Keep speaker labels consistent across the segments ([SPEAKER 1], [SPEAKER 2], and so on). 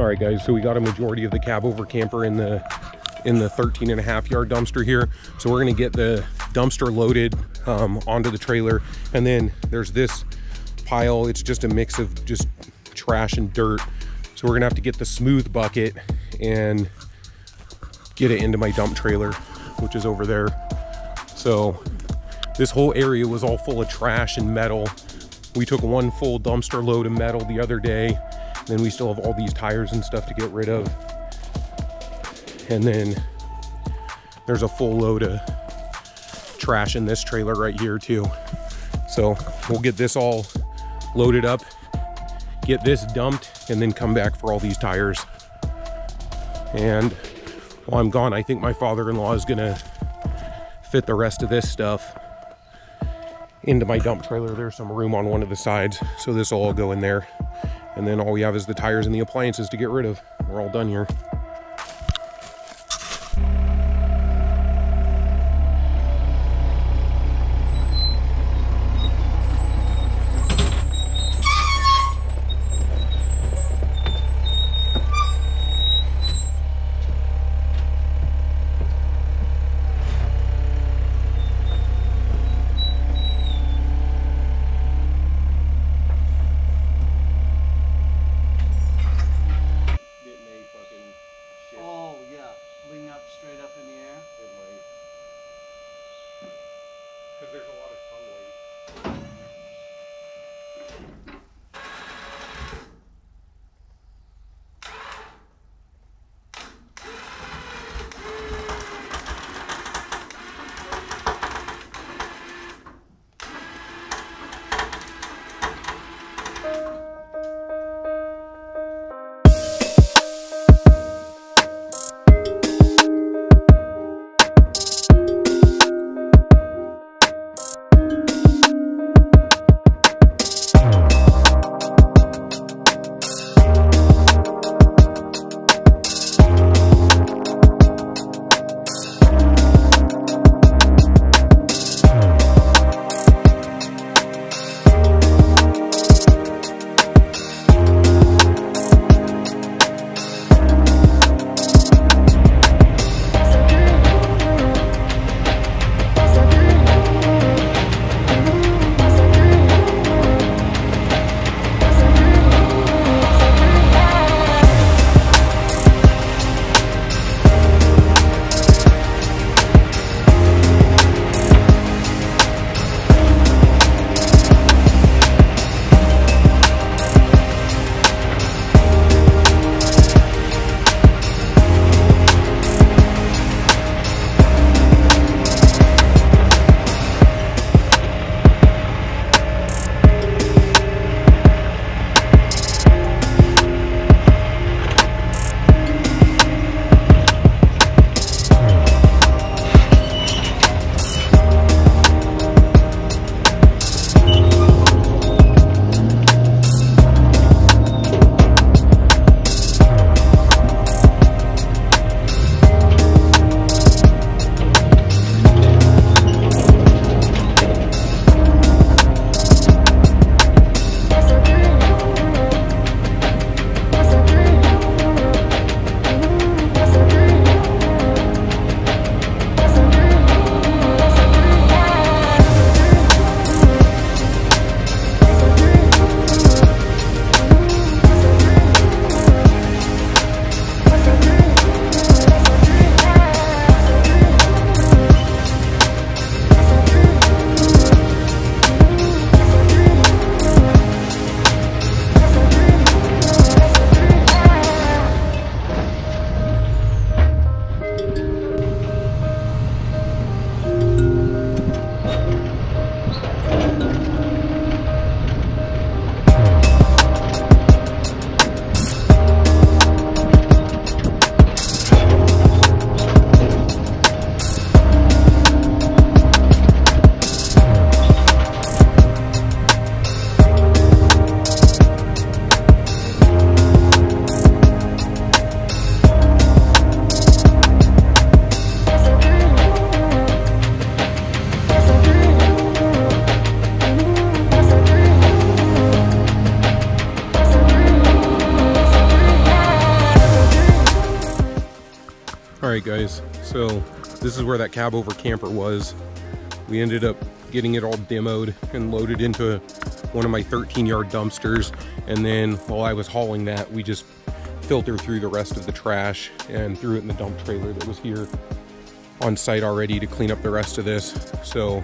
[SPEAKER 1] All right, guys, so we got a majority of the cab over camper in the in the 13 and a half yard dumpster here. So we're gonna get the dumpster loaded um, onto the trailer. And then there's this pile. It's just a mix of just trash and dirt. So we're gonna have to get the smooth bucket and get it into my dump trailer, which is over there. So this whole area was all full of trash and metal. We took one full dumpster load of metal the other day. Then we still have all these tires and stuff to get rid of. And then there's a full load of trash in this trailer right here too. So we'll get this all loaded up, get this dumped, and then come back for all these tires. And while I'm gone, I think my father-in-law is gonna fit the rest of this stuff into my dump trailer. There's some room on one of the sides, so this will all go in there. And then all we have is the tires and the appliances to get rid of. We're all done here. Right, guys. So this is where that cab over camper was. We ended up getting it all demoed and loaded into one of my 13 yard dumpsters. And then while I was hauling that, we just filtered through the rest of the trash and threw it in the dump trailer that was here on site already to clean up the rest of this. So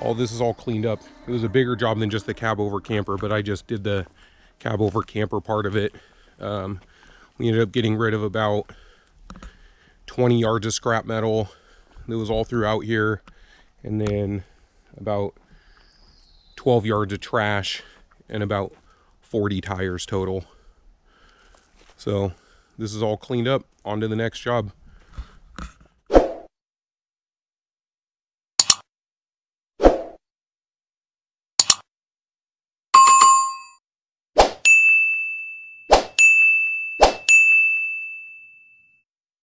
[SPEAKER 1] all this is all cleaned up. It was a bigger job than just the cab over camper, but I just did the cab over camper part of it. Um, we ended up getting rid of about 20 yards of scrap metal that was all throughout here and then about 12 yards of trash and about 40 tires total. So this is all cleaned up. On to the next job